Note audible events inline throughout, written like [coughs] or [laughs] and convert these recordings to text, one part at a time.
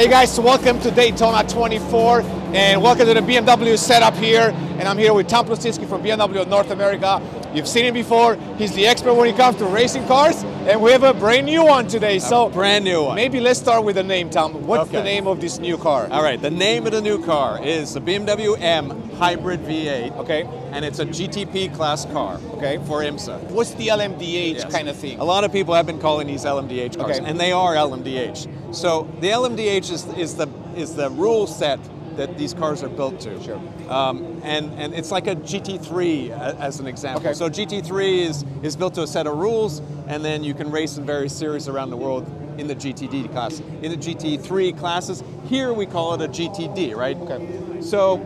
Hey guys, welcome to Daytona 24 and welcome to the BMW setup here. And I'm here with Tom Plucinsky from BMW North America. You've seen him before. He's the expert when it comes to racing cars, and we have a brand new one today. A so brand new one. Maybe let's start with the name, Tom. What's Okay. the name of this new car? All right, the name of the new car is the BMW M Hybrid V8. Okay. And it's a GTP class car. Okay. For IMSA. What's the LMDH Yes. kind of thing? A lot of people have been calling these LMDH cars, Okay. and they are LMDH. So the LMDH is, is the is the rule set that these cars are built to. Sure. Um, and and it's like a GT3 as an example. Okay. So GT3 is is built to a set of rules, and then you can race in various series around the world in the GTD class. In the GT3 classes, here we call it a GTD, right? Okay. So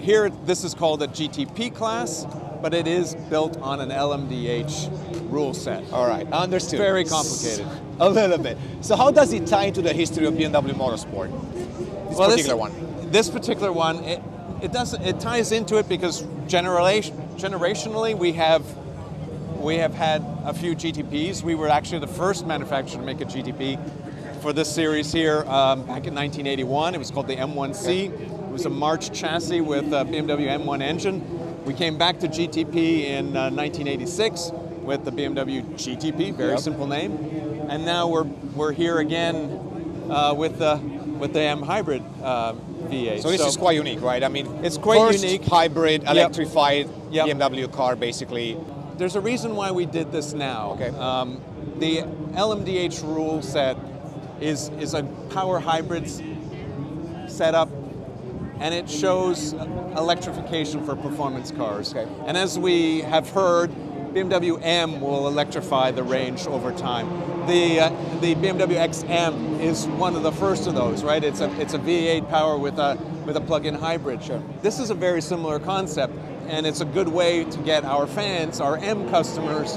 here, this is called a GTP class, but it is built on an LMDH rule set. All right, understood. Very complicated. A little bit. So how does it tie into the history of BMW Motorsport? This particular one. This particular one, it, it does it ties into it because generation, generationally we have we have had a few GTPs. We were actually the first manufacturer to make a GTP for this series here um, back in 1981. It was called the M1C. It was a March chassis with a BMW M1 engine. We came back to GTP in uh, 1986 with the BMW GTP, very Yep. simple name, and now we're we're here again uh, with the with the M Hybrid uh, V8. So this is quite unique, right? I mean, It's quite first unique. hybrid, electrified Yep. BMW car, basically. There's a reason why we did this now. Okay. Um, the LMDH rule set is is a power hybrids setup, and it shows electrification for performance cars. Okay. And as we have heard, BMW M will electrify the range over time. The uh, the BMW XM is one of the first of those, right? It's a it's a V8 power with a with a plug-in hybrid. Sure. This is a very similar concept, and it's a good way to get our fans, our M customers,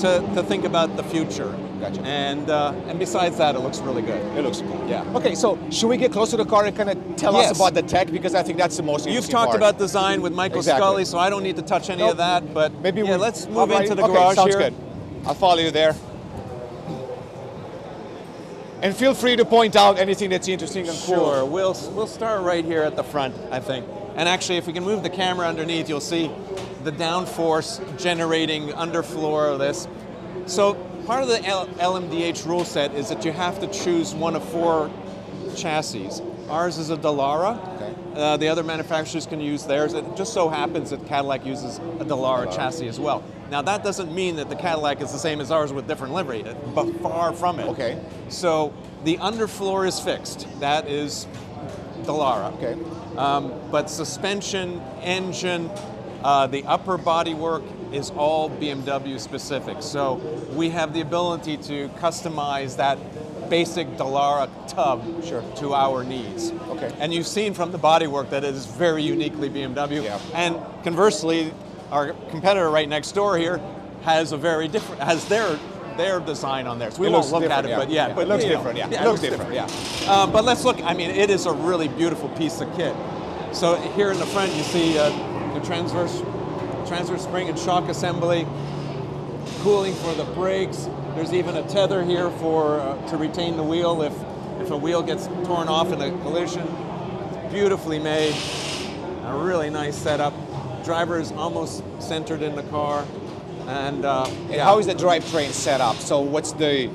to, to think about the future. Gotcha. And uh, and besides that, it looks really good. It looks cool. Yeah. Okay, so should we get close to the car and kind of tell Yes. us about the tech? Because I think that's the most You've talked part. about design with Michael Exactly. Scully, so I don't need to touch any Nope. of that. But Maybe yeah, we, let's move Alright, into the okay, garage sounds here. good. I'll follow you there. And feel free to point out anything that's interesting and cool. Sure, we'll we'll start right here at the front, I think. And actually, if we can move the camera underneath, you'll see the downforce generating underfloor of this. So part of the L- LMDH rule set is that you have to choose one of four chassis. Ours is a Dallara. Okay. Uh, the other manufacturers can use theirs. It just so happens that Cadillac uses a Dallara chassis as well. Now that doesn't mean that the Cadillac is the same as ours with different livery, but far from it. Okay. So the underfloor is fixed. That is Dallara. Okay. Um, but suspension, engine, uh, the upper bodywork is all BMW specific. So we have the ability to customize that basic Dallara tub Sure. to our needs. Okay. And you've seen from the bodywork that it is very uniquely BMW. Yeah. And conversely, our competitor right next door here has a very different has their their design on there. So we It won't look at it, yeah. but yeah, Yeah, but it looks know, different, yeah. it It looks different, yeah. um, but let's look. I mean, it is a really beautiful piece of kit. So here in the front, you see uh, transverse transverse spring and shock assembly, cooling for the brakes. There's even a tether here for uh, to retain the wheel if if a wheel gets torn off in a collision. Beautifully made, a really nice setup. Driver is almost centered in the car, and uh, And yeah. how is the drivetrain set up? So what's the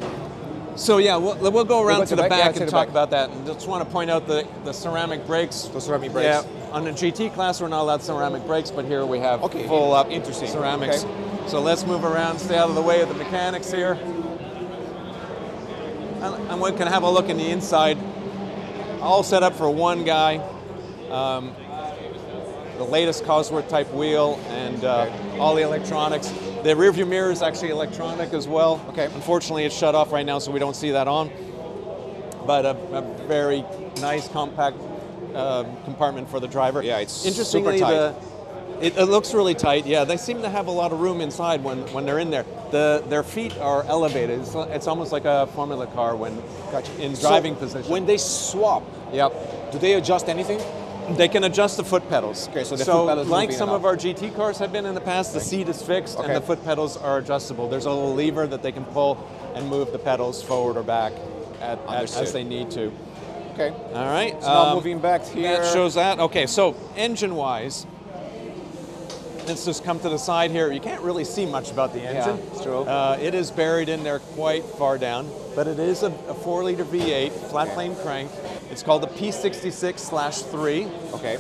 So yeah, we'll, we'll go around go to to the back? back Yeah, and talk back. about that. And just want to point out the, the ceramic brakes. The ceramic brakes. Yeah, on the GT class we're not allowed ceramic brakes, but here we have Okay, full up interesting. ceramics. Okay. So let's move around, stay out of the way of the mechanics here. And, and we can have a look in the inside. All set up for one guy. Um, the latest Cosworth type wheel and uh, all the electronics. The rear view mirror is actually electronic as well. Okay. Unfortunately, it's shut off right now, so we don't see that on. But a, a very nice compact uh, compartment for the driver. Yeah, it's interestingly super tight. the. It, it looks really tight. Yeah, they seem to have a lot of room inside when, when they're in there. The their feet are elevated. It's, it's almost like a Formula car when in So driving position. When they swap, yep. do they adjust anything? They can adjust the foot pedals. Okay, so the foot pedals like some of our GT cars have been in the past, the seat is fixed Okay. and the foot pedals are adjustable. There's a little lever that they can pull and move the pedals forward or back at, at- as they need to. Okay. All right. So now um, moving back here. That shows that. Okay, so engine-wise, let's just come to the side here. You can't really see much about the engine. Yeah, it's true. Uh, it is buried in there quite far down, but it is a, a four-liter V8 flat Okay. plane crank. It's called the P66/3. Okay.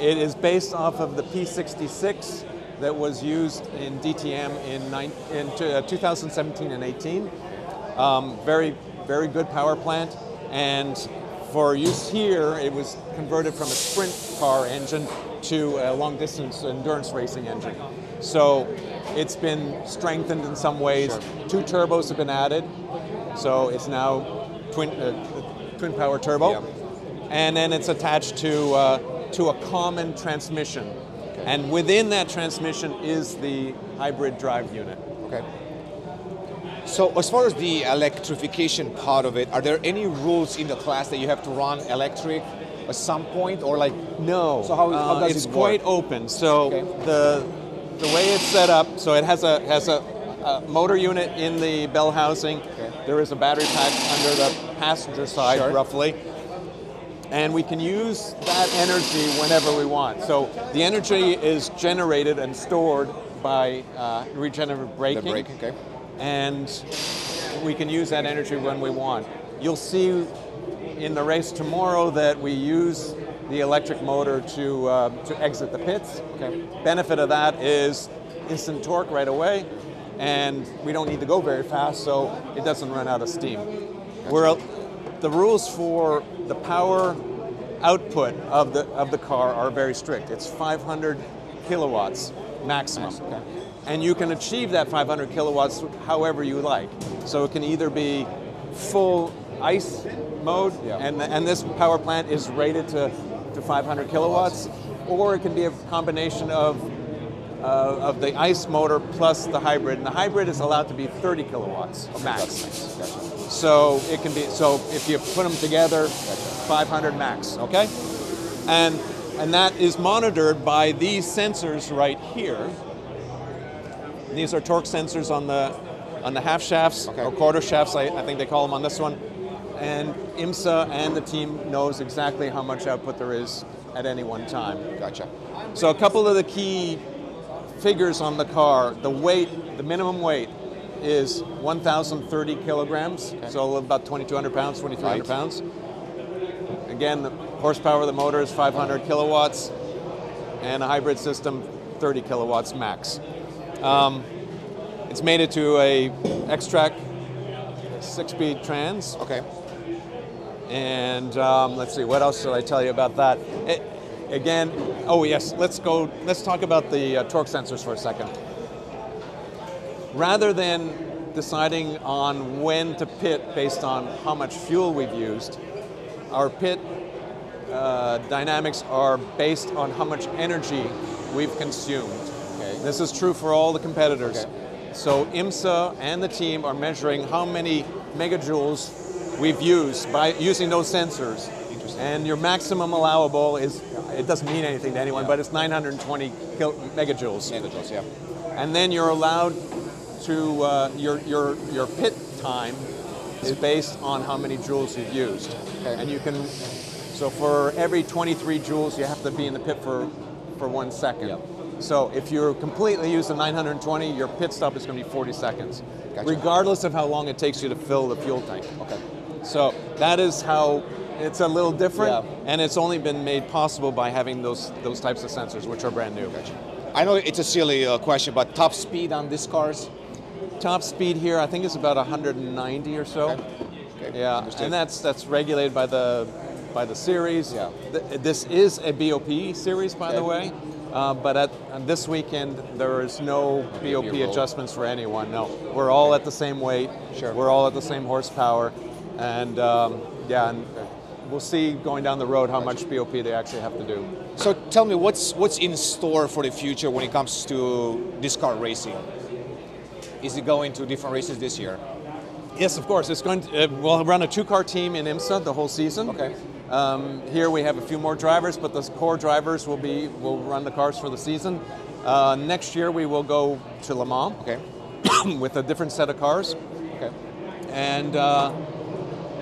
It is based off of the P66 that was used in DTM in, nine, in uh, 2017 and 18. Um, very, very good power plant. And for use here, it was converted from a sprint car engine to a long distance endurance racing engine. So it's been strengthened in some ways. Sure. Two turbos have been added. So it's now twin, uh, twin power turbo. Yeah. And then it's attached to, uh, to a common transmission. And within that transmission is the hybrid drive unit. Okay. So as far as the electrification part of it, are there any rules in the class that you have to run electric at some point, or like No. So how- how uh, does it's it quite open. So Okay. the the way it's set up, so it has a has a, a motor unit in the bell housing. Okay. There is a battery pack under the passenger side, Sure. roughly. And we can use that energy whenever we want. So the energy is generated and stored by uh, regenerative braking. the brake? Okay. And we can use that energy when we want. You'll see in the race tomorrow that we use the electric motor to, uh, to exit the pits. Okay. Benefit of that is instant torque right away, and we don't need to go very fast, so it doesn't run out of steam. We're, the rules for the power output of the, of the car are very strict. It's 500 kilowatts maximum. Okay. And you can achieve that 500 kilowatts however you like. So it can either be full ice mode, Yeah. and, and this power plant is rated to, to 500 kilowatts, or it can be a combination of, uh, of the ice motor plus the hybrid. And the hybrid is allowed to be 30 kilowatts max. Gotcha. So it can be so if you put them together, 500 max, okay? And and that is monitored by these sensors right here. These are torque sensors on the on the half shafts Okay. or quarter shafts, I, I think they call them on this one. And IMSA and the team knows exactly how much output there is at any one time. Gotcha. So a couple of the key figures on the car, the weight, the minimum weight is 1,030 kilograms, so about 2,200 pounds, 2,300 Right. pounds. Again, the horsepower of the motor is 500 kilowatts, and a hybrid system, 30 kilowatts max. Um, it's mated to a Xtrac six-speed trans, Okay. and um, let's see, what else should I tell you about that? It, again, oh yes, let's go, let's talk about the uh, torque sensors for a second. Rather than deciding on when to pit based on how much fuel we've used, our pit uh, dynamics are based on how much energy we've consumed. This is true for all the competitors. Okay. So IMSA and the team are measuring how many megajoules we've used by using those sensors. Interesting. And your maximum allowable is, it doesn't mean anything to anyone, Yeah. but it's 920 kil- megajoules. Negligence, yeah. And then you're allowed to, uh, your, your, your pit time is based on how many joules you've used. Okay. And you can, so for every 23 joules, you have to be in the pit for, for one second. Yep. So if you're completely used to 920, your pit stop is going to be 40 seconds, Gotcha. regardless of how long it takes you to fill the fuel tank. Okay. So that is how it's a little different, Yeah. and it's only been made possible by having those those types of sensors, which are brand new. Gotcha. I know it's a silly uh, question, but top speed on these cars? Top speed here, I think, is about 190 or so. Okay. Okay, Yeah, understood. and that's that's regulated by the by the series. Yeah. Th- This is a BOP series, by the way. Uh, but at this weekend, there is no BOP adjustments for anyone. No, we're all at the same weight. Sure. We're all at the same horsepower, and um, yeah, and we'll see going down the road how much BOP they actually have to do. So tell me, what's what's in store for the future when it comes to this car racing? Is it going to different races this year? Yes, of course. It's going. To, uh, we'll run a two-car team in IMSA the whole season. Okay. Um, here we have a few more drivers, but the core drivers will be will run the cars for the season. Uh, next year we will go to Le Mans Okay. [coughs] with a different set of cars, Okay. and uh,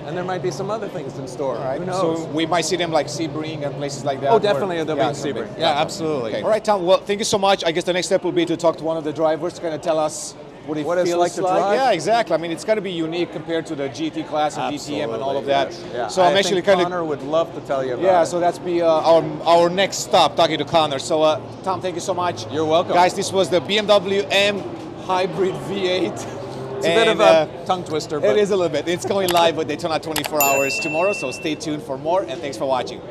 and there might be some other things in store. All right. Who knows? So we might see them like Sebring and places like that. Oh, definitely they'll be in someday. Sebring. Yeah, absolutely. Okay. All right, Tom. Well, thank you so much. I guess the next step will be to talk to one of the drivers to kind of tell us what it What feels like to drive? Yeah, exactly. I mean, it's going to be unique compared to the GT class and DTM and all of that. Yes. Yeah. So I I'm actually kind of Connor would love to tell you about yeah. it. So that's be uh, our our next stop talking to Connor. So uh, Tom, thank you so much. You're welcome. guys. This was the BMW M Hybrid V8. [laughs] it's a bit of a uh, tongue twister, but it is a little bit. It's going live with Daytona 24 hours tomorrow, so stay tuned for more, and thanks for watching.